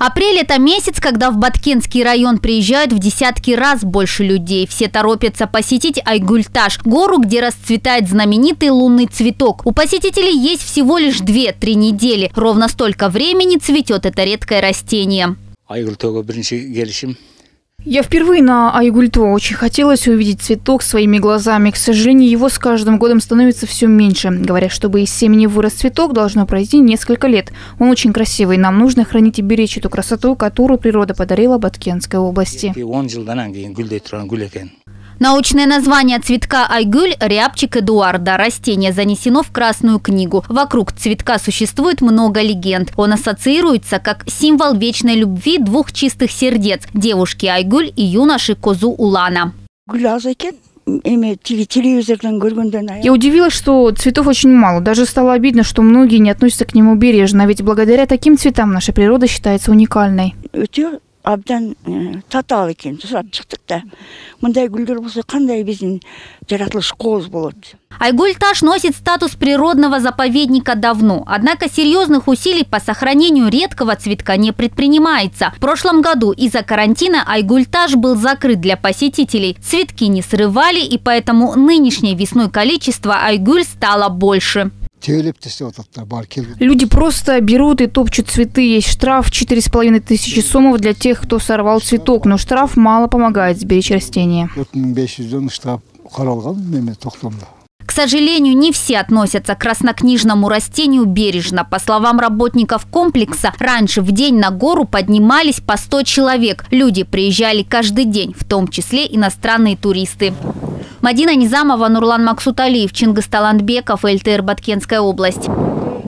Апрель – это месяц, когда в Баткенский район приезжают в десятки раз больше людей. Все торопятся посетить Айгульташ – гору, где расцветает знаменитый лунный цветок. У посетителей есть всего лишь 2-3 недели. Ровно столько времени цветет это редкое растение. Я впервые на Айгульто. Очень хотелось увидеть цветок своими глазами. К сожалению, его с каждым годом становится все меньше. Говорят, чтобы из семени вырос цветок, должно пройти несколько лет. Он очень красивый. Нам нужно хранить и беречь эту красоту, которую природа подарила Баткенской области. Научное название цветка айгуль – рябчик Эдуарда. Растение занесено в Красную книгу. Вокруг цветка существует много легенд. Он ассоциируется как символ вечной любви двух чистых сердец – девушки Айгуль и юноши Козу Улана. Я удивилась, что цветов очень мало. Даже стало обидно, что многие не относятся к нему бережно. Ведь благодаря таким цветам наша природа считается уникальной. Абдан э, татаал экен сурап чыктык да мындай гүлдөр болсо кандай биздин жаратылыш кооз болот Айгуль-Таш носит статус природного заповедника давно, однако серьезных усилий по сохранению редкого цветка не предпринимается. В прошлом году из-за карантина Айгуль-Таш был закрыт для посетителей. Цветки не срывали, и поэтому нынешней весной количество Айгуль стало больше. Люди просто берут и топчут цветы. Есть штраф 4,5 тысячи сомов для тех, кто сорвал цветок. Но штраф мало помогает сберечь растения. К сожалению, не все относятся к краснокнижному растению бережно. По словам работников комплекса, раньше в день на гору поднимались по 100 человек. Люди приезжали каждый день, в том числе иностранные туристы. Мадина Низамова, Нурлан Максуталиев, Чингис Талантбеков, ЛТР Баткенская область.